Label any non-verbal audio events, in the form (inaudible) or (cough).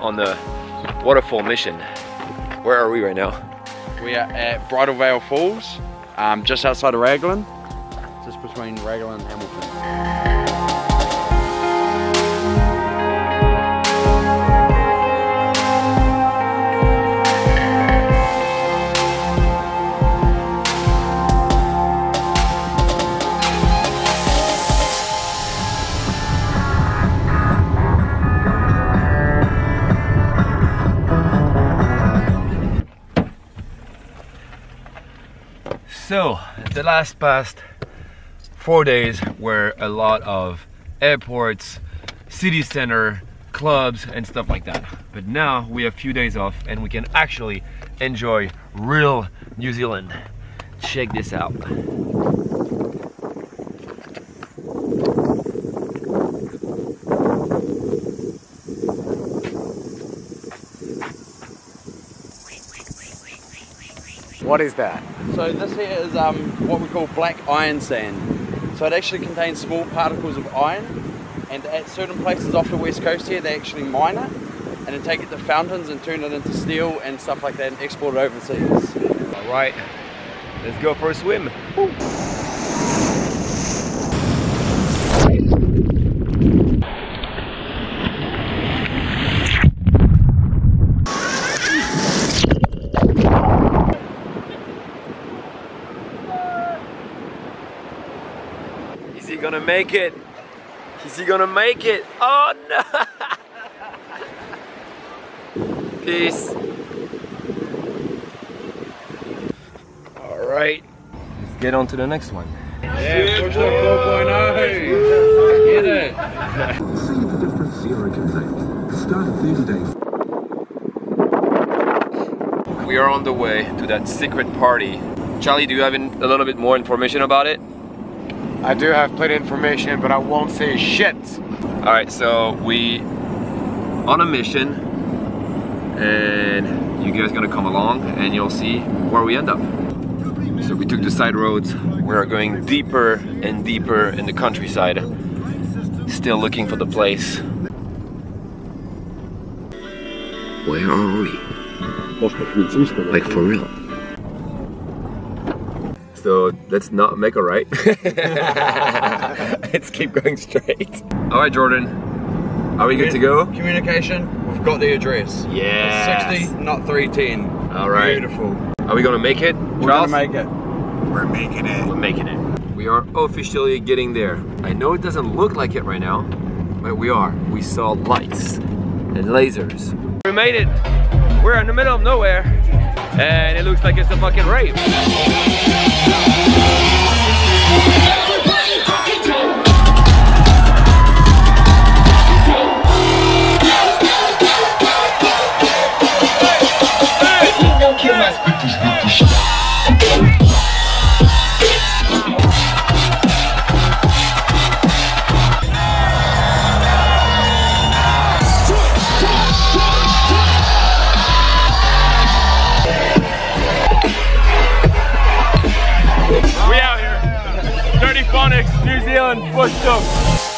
on the waterfall mission. Where are we right now? We are at Bridal Veil Falls, um, just outside of Raglan, just between Raglan and Hamilton. So, the last past four days were a lot of airports, city center, clubs, and stuff like that. But now we have a few days off and we can actually enjoy real New Zealand. Check this out. What is that? So this here is um, what we call black iron sand. So it actually contains small particles of iron and at certain places off the west coast here they actually mine it and then take it to fountains and turn it into steel and stuff like that and export it overseas. All right, let's go for a swim. Gonna make it? Is he gonna make it? Oh no! (laughs) Peace. All right, let's get on to the next one. Yeah, push that 4.0. Get it. See the difference Sierra can make. Start 30 days. We are on the way to that secret party. Charlie, do you have a little bit more information about it? I do have plenty of information, but I won't say shit. All right, so we on a mission, and you guys gonna come along, and you'll see where we end up. So we took the side roads. We are going deeper and deeper in the countryside. Still looking for the place. Where are we? Like for real. So let's not make a right. (laughs) let's keep going straight. All right, Jordan. Are we good to go? Communication, we've got the address. Yeah. 60, not 310. All right. Beautiful. Are we gonna make it? We're Charles? gonna make it. We're making it. We're making it. We are officially getting there. I know it doesn't look like it right now, but we are. We saw lights and lasers. We made it. We're in the middle of nowhere, and it looks like it's a fucking rave. New Zealand, Bush Doof.